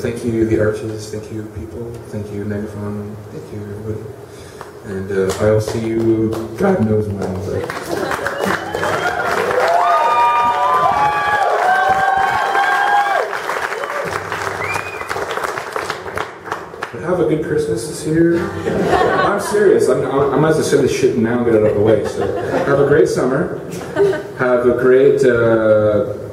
Thank you, the arches. Thank you, people. Thank you, Megaphone. Thank you, everybody. And uh, I'll see you, God knows when. But have a good Christmas this year. I'm serious. I'm, I'm, I might as well say this shit now and get it out of the way. So have a great summer. Have a great uh,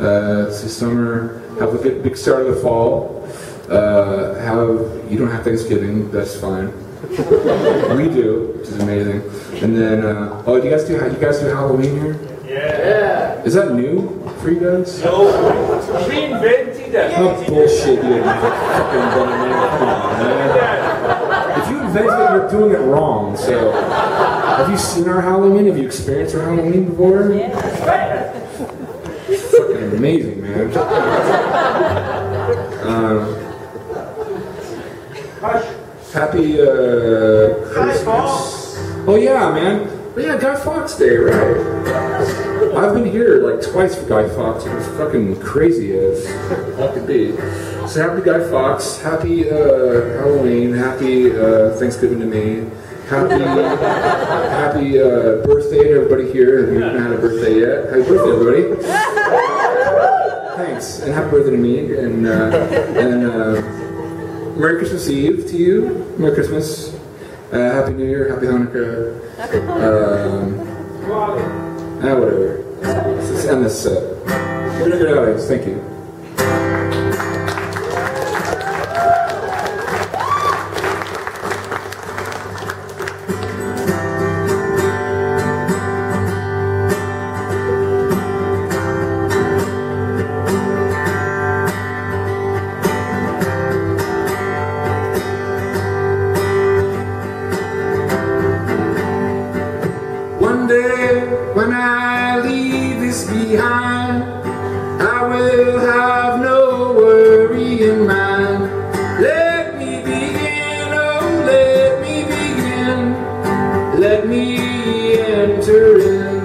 uh, let's summer. Have a good big start of the fall. Uh, have you don't have Thanksgiving. That's fine. we do, which is amazing. And then uh, oh, do you guys do you guys do Halloween here? Yeah. Is that new for you guys? No. We invented it. Oh bullshit! You fucking invented it. Come on, man. If you invented it, you're doing it wrong. So, have you seen our Halloween? Have you experienced our Halloween before? Fucking amazing, man. Um, happy uh, Christmas. Oh yeah, man. Oh yeah, Guy Fawkes Day, right? I've been here like twice for Guy Fawkes. It was fucking crazy as that could be. So happy Guy Fawkes. Happy uh, Halloween. Happy uh, Thanksgiving to me. Happy happy uh, birthday to everybody here. If you haven't had a birthday yet, happy birthday, everybody. Thanks, and happy birthday to me, and uh, and uh, Merry Christmas Eve to you. Merry Christmas. Uh, happy New Year. Happy Hanukkah. Um, ah, whatever. Let's end this set. Good night, audience. Thank you. Leave this behind, I will have no worry in mind. Let me begin, oh, let me begin. Let me enter in.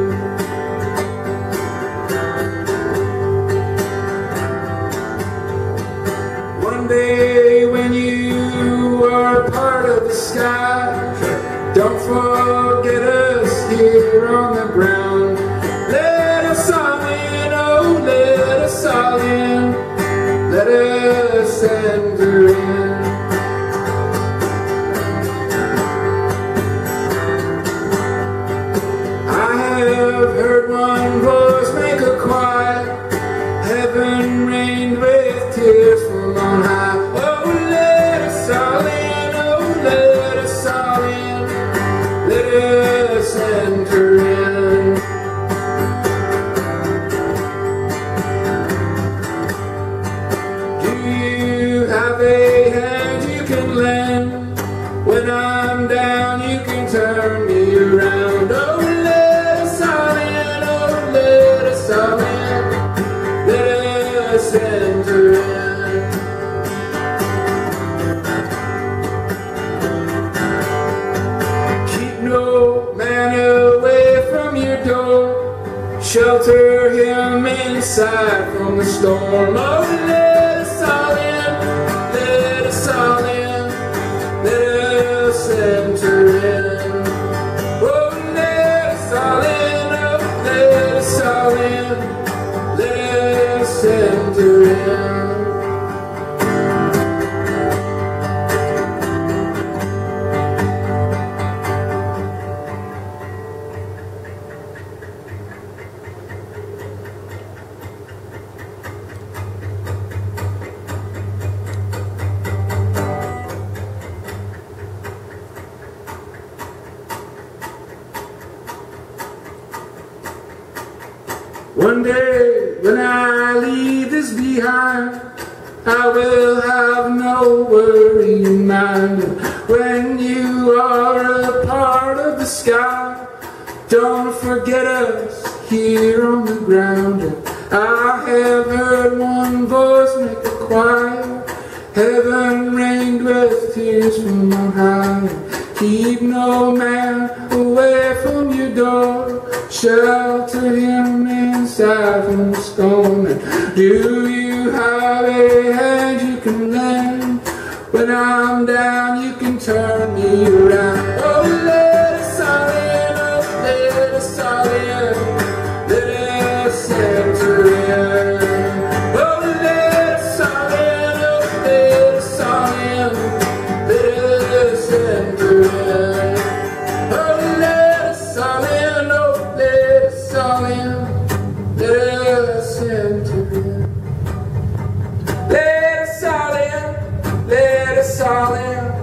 One day when you are part of the sky, us enter in. Shelter him inside from the storm. Oh, let us all in, let us all in, let us enter in. Oh, let us all in, oh, let us all in, let us enter in. One day when I leave this behind, I will have no worry in mind. When you are a part of the sky, don't forget us here on the ground. I have heard one voice make a choir. Heaven rained with tears from on high. Keep no man away from your door. Shelter him storm. And do you have a hand you can lend. When I'm down, you can turn me around. All